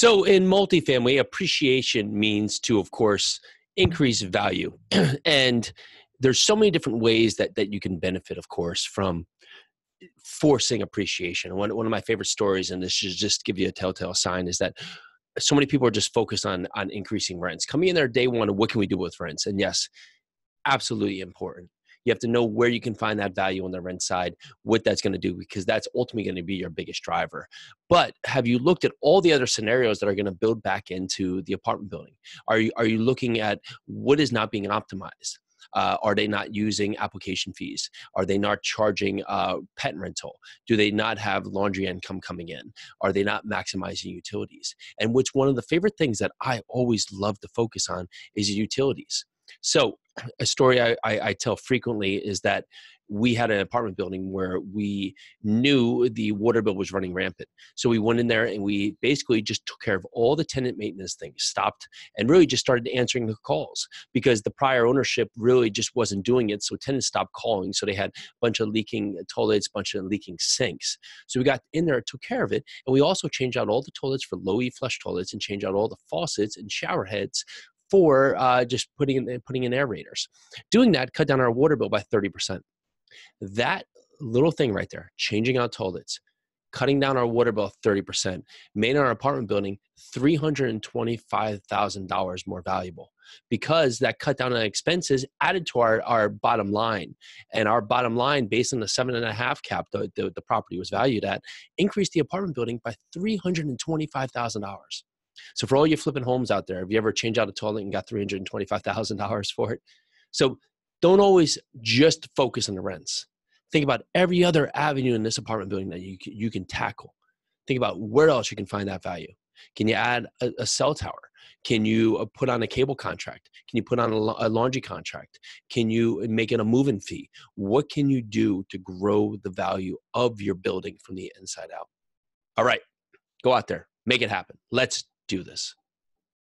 So in multifamily, appreciation means to, of course, increase value. and there's so many different ways that, that you can benefit, of course, from forcing appreciation. One, one of my favorite stories, and this should just give you a telltale sign, is that so many people are just focused on on increasing rents. Coming in there day one, what can we do with rents? And yes, absolutely important. You have to know where you can find that value on the rent side, what that's going to do, because that's ultimately going to be your biggest driver. But have you looked at all the other scenarios that are going to build back into the apartment building? Are you are you looking at what is not being optimized? Uh, are they not using application fees? Are they not charging uh, pet rental? Do they not have laundry income coming in? Are they not maximizing utilities? And which one of the favorite things that I always love to focus on is utilities. So, a story I, I, I tell frequently is that we had an apartment building where we knew the water bill was running rampant. So we went in there and we basically just took care of all the tenant maintenance things, stopped and really just started answering the calls because the prior ownership really just wasn't doing it. So tenants stopped calling. So they had a bunch of leaking toilets, a bunch of leaking sinks. So we got in there, took care of it. And we also changed out all the toilets for low E flush toilets and changed out all the faucets and shower heads for uh, just putting in, putting in aerators. Doing that cut down our water bill by 30%. That little thing right there, changing out toilets, cutting down our water bill 30%, made our apartment building $325,000 more valuable because that cut down on expenses added to our, our bottom line. And our bottom line, based on the seven and a half cap the, the, the property was valued at, increased the apartment building by $325,000. So for all you flipping homes out there, have you ever changed out a toilet and got $325,000 for it? So don't always just focus on the rents. Think about every other avenue in this apartment building that you, you can tackle. Think about where else you can find that value. Can you add a, a cell tower? Can you uh, put on a cable contract? Can you put on a, a laundry contract? Can you make it a moving fee? What can you do to grow the value of your building from the inside out? All right, go out there, make it happen. Let's do this.